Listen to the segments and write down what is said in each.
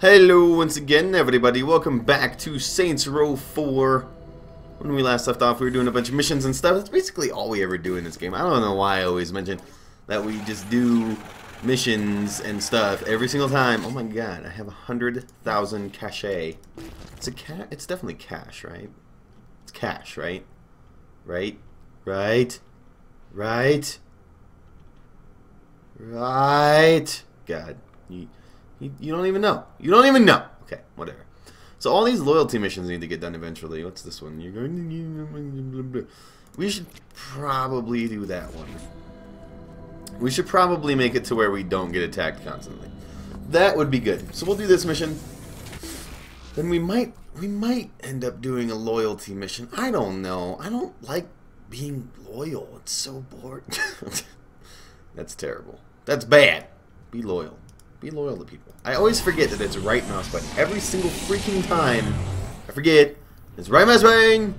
Hello once again everybody, welcome back to Saints Row 4. When we last left off we were doing a bunch of missions and stuff. That's basically all we ever do in this game. I don't know why I always mention that we just do missions and stuff every single time. Oh my god, I have a hundred thousand cachet. It's a ca it's definitely cash, right? It's cash, right? Right? Right? Right? Right? God. You, you, you don't even know. You don't even know. Okay, whatever. So all these loyalty missions need to get done eventually. What's this one? You're going. We should probably do that one. We should probably make it to where we don't get attacked constantly. That would be good. So we'll do this mission. Then we might we might end up doing a loyalty mission. I don't know. I don't like being loyal. It's so boring. That's terrible. That's bad. Be loyal. Be loyal to people. I always forget that it's right mouse button. Every single freaking time I forget it's right mouse button.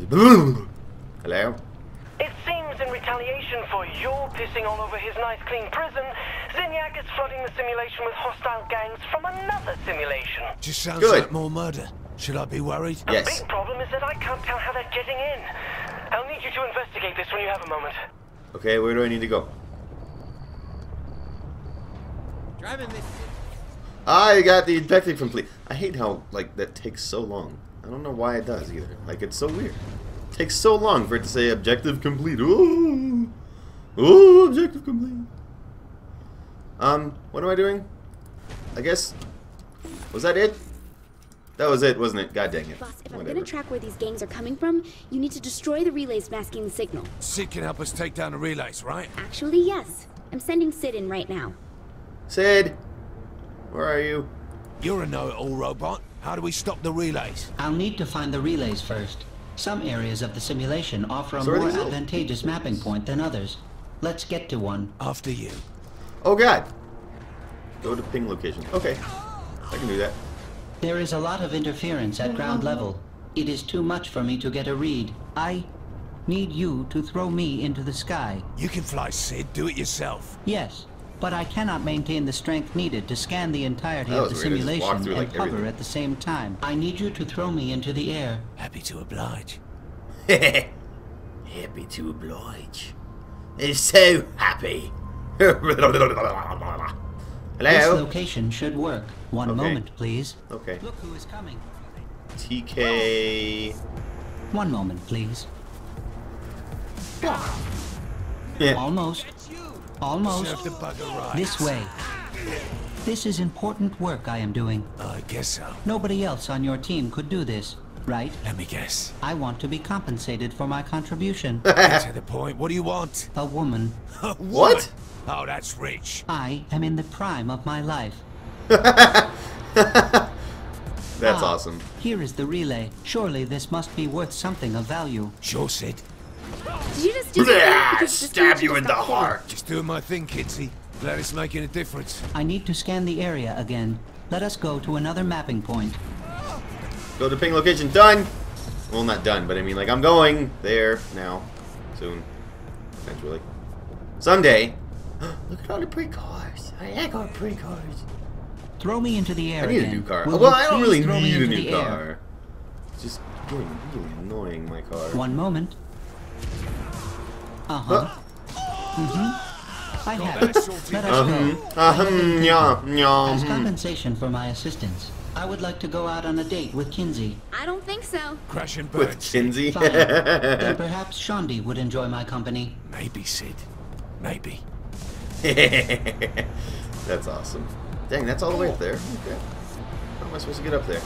Hello? It seems in retaliation for your pissing all over his nice clean prison, Zinyak is flooding the simulation with hostile gangs from another simulation. Just sounds Good. like more murder. Should I be worried? Yes. The Yes. big problem is that I can't tell how they're getting in. I'll need you to investigate this when you have a moment. Okay, where do I need to go? Driving this. I got the objective complete. I hate how like that takes so long. I don't know why it does either. Like it's so weird. It takes so long for it to say objective complete. Oh, oh, objective complete. Um, what am I doing? I guess. Was that it? That was it, wasn't it? God dang it. Boss, if I'm gonna track where these gangs are coming from, you need to destroy the relays masking the signal. CID can help us take down the relays, right? Actually, yes. I'm sending CID in right now. CID, where are you? You're a know-it-all robot. How do we stop the relays? I'll need to find the relays first. Some areas of the simulation offer a So more these little- advantageous mapping point than others. Let's get to one. After you. Oh God. Go to ping location. Okay, I can do that. There is a lot of interference at ground level. It is too much for me to get a read. I need you to throw me into the sky. You can fly, CID. Do it yourself. Yes, but I cannot maintain the strength needed to scan the entirety of the weird. I just walked simulation through, and like, hover everything. at the same time. I need you to throw me into the air. Happy to oblige. happy to oblige. Is so happy. Hello? This location should work. One Okay. moment, please. Okay. Look who is coming. TK. One moment, please. Yeah. Almost. Almost. The. This way. This is important work I am doing. I guess so. Nobody else on your team could do this, right? Let me guess. I want to be compensated for my contribution. Get to the point. What do you want? A woman. What? Oh, that's rich. I am in the prime of my life. That's Ah, awesome. Here is the relay. Surely this must be worth something of value. Sure, CID. Did you just do something? This stab you in the got pulled. heart. Just doing my thing, Kidsy. Glad it's making a difference. I need to scan the area again. Let us go to another mapping point. Go to ping location. Done. Well, not done, but I mean, like, I'm going there now. Soon. Eventually. Someday. Look at all the pretty cars. I like all the pretty cars. Throw me into the air I need a new car. Will well, I don't really need a new the air? car. It's just getting really annoying, my car. One moment. Huh? Uh-huh. Mm-hmm. I have that it. sorted Let out. us go. um, yeah, yeah. As mhm. compensation for my assistance, I would like to go out on a date with Kinzie. I don't think so. Crash and burn. With Kinzie. Fine. then perhaps Shaundi would enjoy my company. Maybe, CID. Maybe. that's awesome. Dang, that's all the way up there. Okay. How am I supposed to get up there?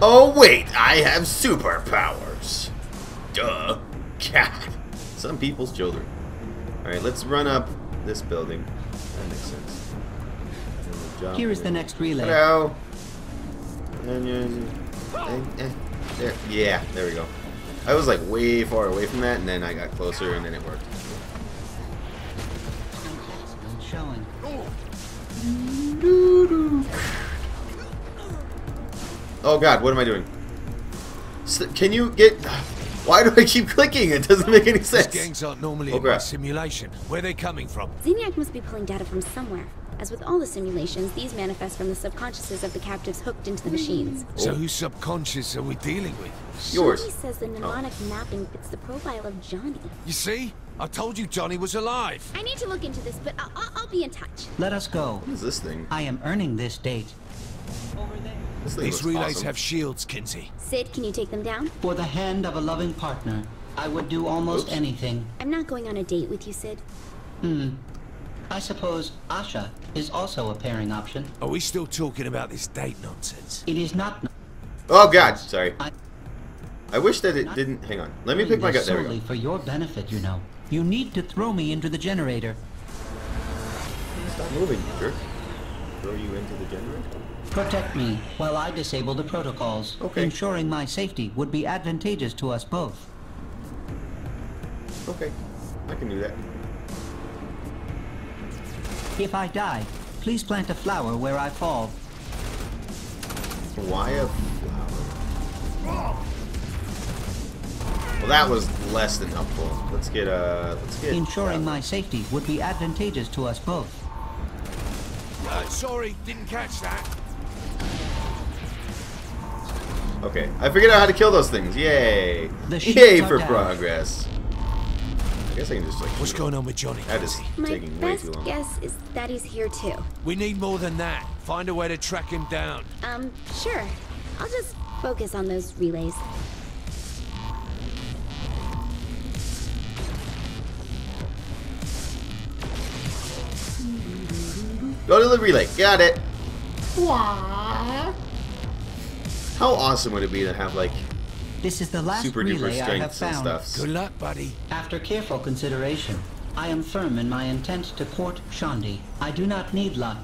Oh, wait, I have superpowers. Duh. God. Some people's children. Alright, let's run up this building. That makes sense. Here is the next relay. Hello. There. Yeah, there we go. I was like way far away from that, and then I got closer, and then it worked. Showing. Oh god, what am I doing? Can you get... Why do I keep clicking? It doesn't make any sense. These sense. gangs aren't normally Oh, in my simulation. Where are they coming from? Zinyak must be pulling data from somewhere. As with all the simulations, these manifest from the subconsciouses of the captives hooked into the machines. So oh. whose subconscious are we dealing with? Yours. He says the oh. mnemonic mapping fits the profile of Johnny. You see? I told you Johnny was alive. I need to look into this, but I'll, I'll, I'll be in touch. Let us go. What is this thing? I am earning this date. This thing These looks relays awesome. have shields, Kinzie. CID, can you take them down? For the hand of a loving partner, I would do almost Oops. anything. I'm not going on a date with you, CID. Hmm. I suppose Asha is also a pairing option. Are we still talking about this date nonsense? It is not Oh God, sorry. I- I wish that it didn't. Hang on. Let me pick my gut. There we solely go. for your benefit, you know. You need to throw me into the generator. Stop moving, jerk. Throw you into the generator. Protect me while I disable the protocols. Okay. Ensuring my safety would be advantageous to us both. Okay, I can do that. If I die, please plant a flower where I fall. Why a flower? Well, that was less than helpful. Let's get uh, let's get. Ensuring my safety would be advantageous to us both. Uh, sorry, didn't catch that. Okay, I figured out how to kill those things. Yay! Yay for down. progress. I guess I can just like. What's going on with Johnny? That is Kinzie? My taking way too long. My best guess is that he's here too. We need more than that. Find a way to track him down. Um, sure. I'll just focus on those relays. Go to the relay. Got it. How awesome would it be to have like This is the last super duper relay I have strengths and stuff? Good luck, buddy. After careful consideration, I am firm in my intent to court Shaundi. I do not need luck.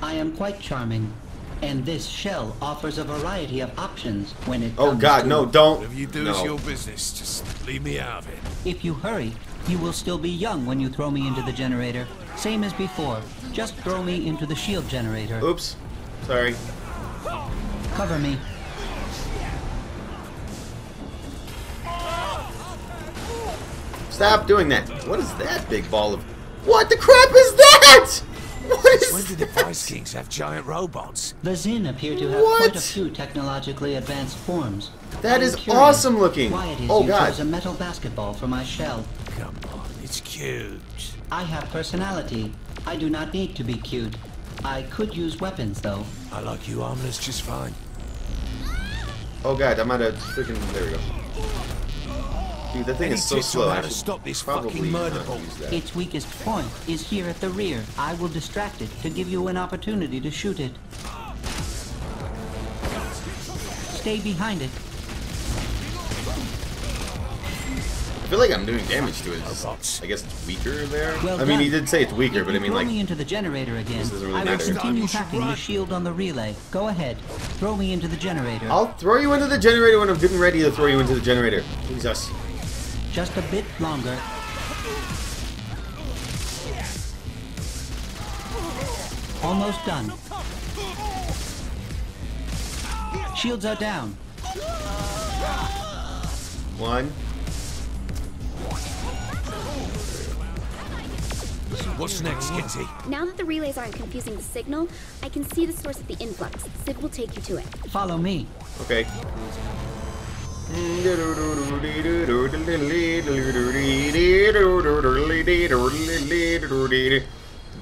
I am quite charming. And this shell offers a variety of options when it Oh comes God, to... no! Don't. Whatever you do no. is your business. Just leave me out of it. If you hurry, you will still be young when you throw me into the generator. Same as before. Just throw me into the shield generator. Oops. Sorry. Cover me. Stop doing that. What is that big ball of? What the crap is that? What is When did the that? Vice Kings have giant robots? The Zin appear to have quite a few technologically advanced forms. That I'm is curious awesome looking. Why it is Oh, you God. chose a metal basketball for my shell. Come on, it's cute. I have personality. I do not need to be cute. I could use weapons, though. I like you armless just fine. Oh God, I'm out of freaking. There we go. Dude, that thing Any is so slow. how I to should stop this probably fucking murder not ball? use that. Its weakest point is here at the rear. I will distract it to give you an opportunity to shoot it. Stay behind it. I feel like I'm doing damage to it. Oh, Just- I guess it's weaker there. Well I mean, done. he did say it's weaker, but I mean, like, me into the generator again. This doesn't really I will matter. continue You should hacking the shield on the relay. Go ahead. Throw me into the generator. I'll throw you into the generator when I'm getting ready to throw you into the generator. Jesus. Just a bit longer. Almost done. Shields are down. One. What's next, Kinzie? Now that the relays aren't confusing the signal, I can see the source of the influx. CID will take you to it. Follow me. Okay.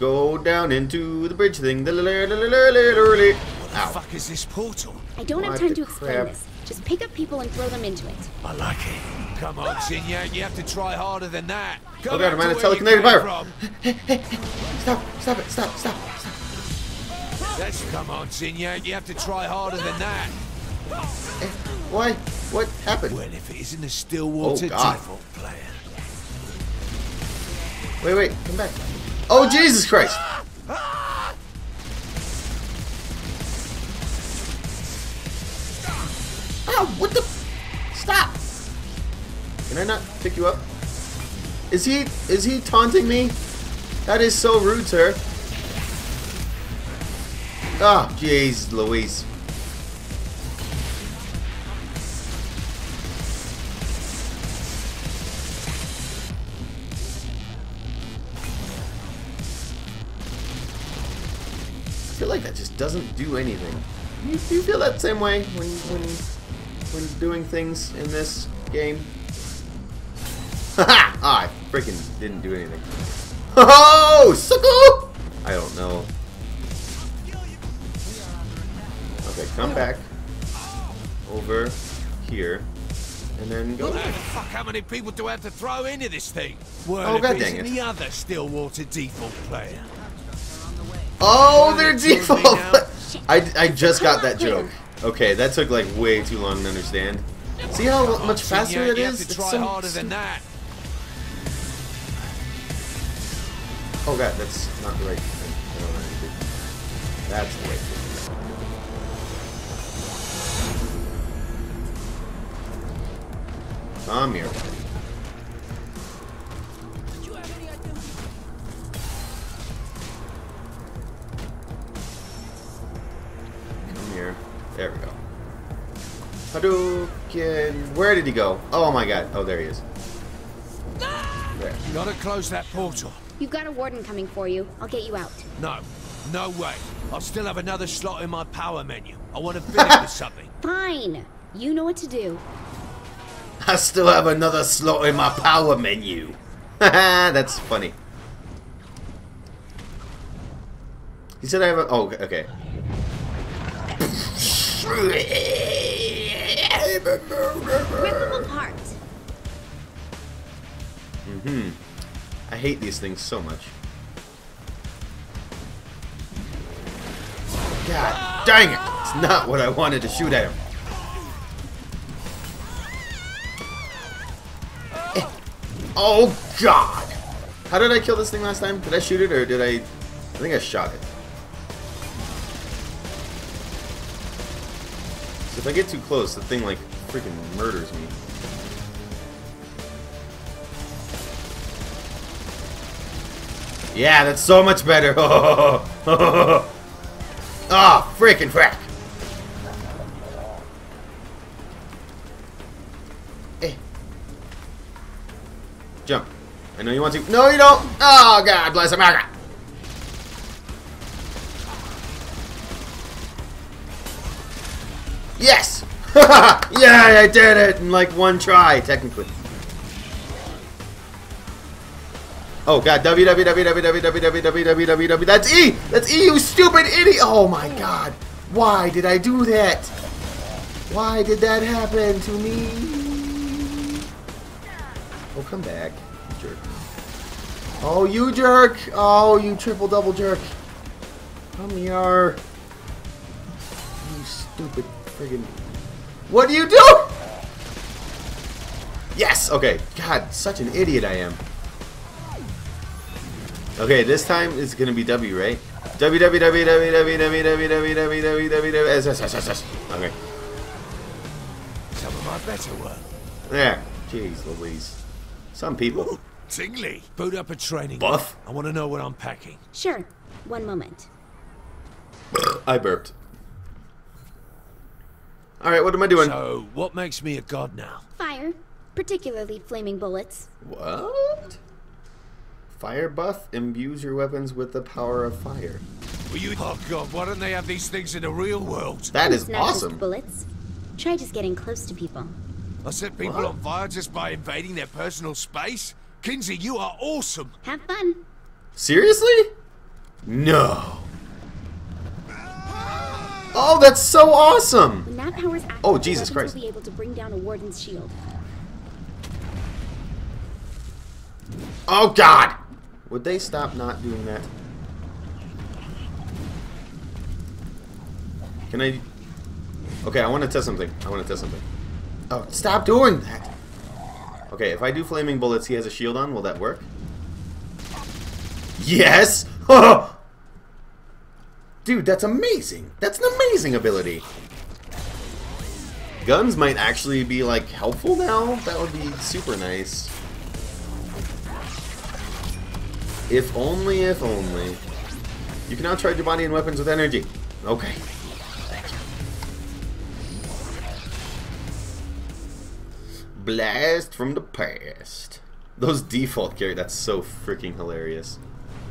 Go down into the bridge thing. What the fuck is this portal? I don't have time to explain crap? this. Just pick up people and throw them into it. I like it. Come on, Zinyak, you have to try harder than that. Go Oh god, back man, to it's where you telekinetic came fire. Stop, stop it, stop, stop, stop. That's come on, Zinyak, you have to try harder than that. Eh, Why? What happened? Well, if it isn't a Stillwater Oh, default player. Wait, wait, come back. Oh, Jesus Christ! What the? Stop! Can I not pick you up? Is he, is he taunting me? That is so rude, sir. Ah, jeez, Louise. I feel like that just doesn't do anything. You, you feel that same way when when when doing things in this game? Haha! ah, I freaking didn't do anything. Oh, sucker! I don't know. Okay, come back over here, and then go. How the fuck how many people do I have to throw into this thing? Word Oh, of God is dang in it. the other Stillwater default player. Oh, they're default. I, I just got that joke. Okay, that took like way too long to understand. See how much faster it is? It's so harder than that. Oh god, that's not the right thing. I don't know how to do. That's the right thing. Come here. There we go. Hadouken. Where did he go? Oh my god. Oh, there he is. There. Gotta close that portal. You've got a warden coming for you. I'll get you out. No, no way. I'll still have another slot in my power menu. I want to fill it with something. Fine. You know what to do. I still have another slot in my power menu. Haha, That's funny. He said I have a. Oh, okay. Rip them apart. hmm I hate these things so much. God dang it! It's not what I wanted to shoot at him. Eh. Oh God! How did I kill this thing last time? Did I shoot it or did I? I think I shot it. I get too close, the thing like freaking murders me. Yeah, that's so much better. Ah, freaking frack. Eh. Jump. I know you want to. No, you don't. Oh, God bless America. Yes! yeah, I did it in like one try, technically. Oh god, www. That's E! That's E, you stupid idiot! Oh my god. Why did I do that? Why did that happen to me? Oh, come back, you jerk. Oh, you jerk! Oh, you triple double jerk. Come here. You stupid friggin'. What do you do? Yes! Okay. God, such an idiot I am. Okay, this time it's gonna be W, right? W W W W W W W W W W W W S S S S S. Okay. Some of my better work. There. Jeez Louise. Some people. Tingly. Boot up a training. Buff? I want to know what I'm packing. Sure. One moment. I burped. Alright, what am I doing? So, what makes me a god now? Fire. Particularly flaming bullets. What? Fire buff imbues your weapons with the power of fire. Were you? Oh god, why don't they have these things in the real world? That is It's not just awesome. bullets. Try just getting close to people. I set people What? on fire just by invading their personal space? Kinzie, you are awesome. Have fun. Seriously? No. Oh, that's so awesome! That power's Oh, Jesus Christ. will be able to bring down a warden's shield. Oh God! Would they stop not doing that? Can I? Okay, I want to test something. I want to test something. Oh, stop doing that! Okay, if I do flaming bullets, he has a shield on. Will that work? Yes! Dude, that's amazing! That's an amazing ability! Guns might actually be, like, helpful now? That would be super nice. If only, if only. You can now charge your body and weapons with energy. Okay. Thank you. Blast from the past. Those default characters, that's so freaking hilarious.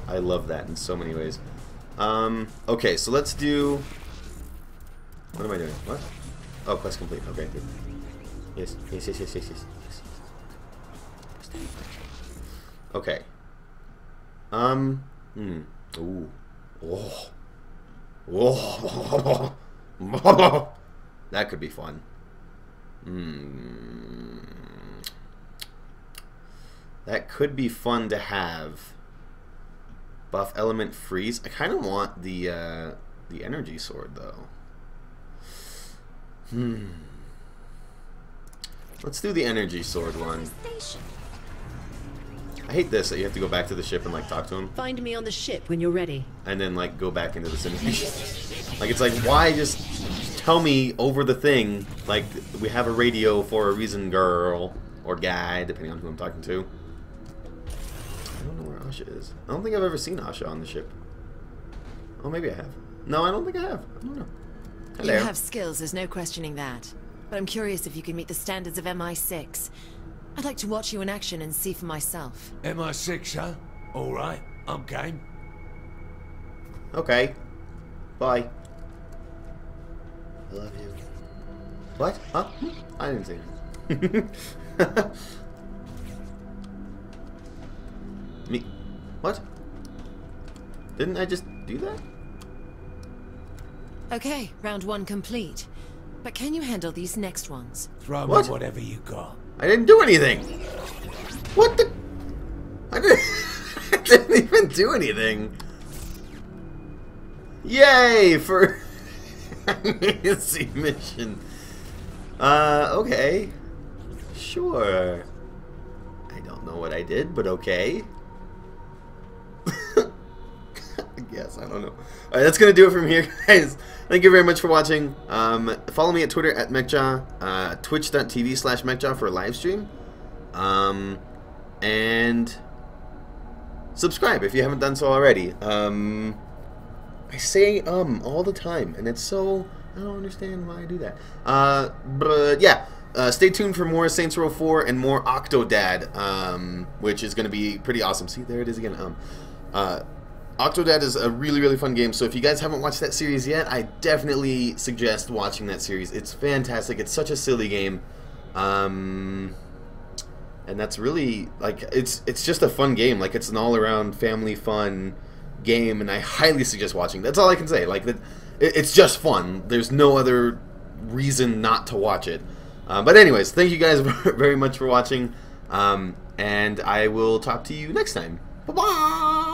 I love that in so many ways. Um, okay, so let's do... What am I doing? What? Oh, quest complete. Okay, good. Yes, yes, yes, yes, yes, yes. yes. Okay. Um, hmm. Ooh. Oh. Oh. that could be fun. Hmm. That could be fun to have. Buff element freeze. I kind of want the uh, the energy sword though. Hmm. Let's do the energy sword one. I hate this that you have to go back to the ship and like talk to him, Find me on the ship when you're ready. and then like go back into the simulation. like it's like why just tell me over the thing? Like we have a radio for a reason, girl or guy, depending on who I'm talking to. I don't know where Asha is. I don't think I've ever seen Asha on the ship. Oh, maybe I have. No, I don't think I have. I don't know. Hello. You have skills, there's no questioning that. But I'm curious if you can meet the standards of MI6. I'd like to watch you in action and see for myself. MI6, huh? Alright, I'm game. Okay. Bye. I love you. What? Huh? I didn't say anything. Me? What? Didn't I just do that? Okay, round one complete. But can you handle these next ones? Throw What? me whatever you got. I didn't do anything. What the? I didn't. I didn't even do anything. Yay for easy mission. Uh, okay. Sure. I don't know what I did, but okay. Guess. I don't know. Alright, that's going to do it from here, guys. Thank you very much for watching. Um, follow me at Twitter at MechJaw, uh, twitch.tv slash MechJaw for a live stream. Um, and subscribe if you haven't done so already. Um, I say um all the time, and it's so I don't understand why I do that. Uh, but yeah, uh, stay tuned for more Saints Row 4 and more Octodad, um, which is going to be pretty awesome. See, there it is again. Um, uh, Octodad is a really really fun game. So if you guys haven't watched that series yet, I definitely suggest watching that series. It's fantastic. It's such a silly game. Um, and that's really like it's it's just a fun game. Like it's an all around family fun game, and I highly suggest watching. That's all I can say. Like it, it's just fun. There's no other reason not to watch it. Uh, but anyways, thank you guys very much for watching, um, and I will talk to you next time. Bye bye.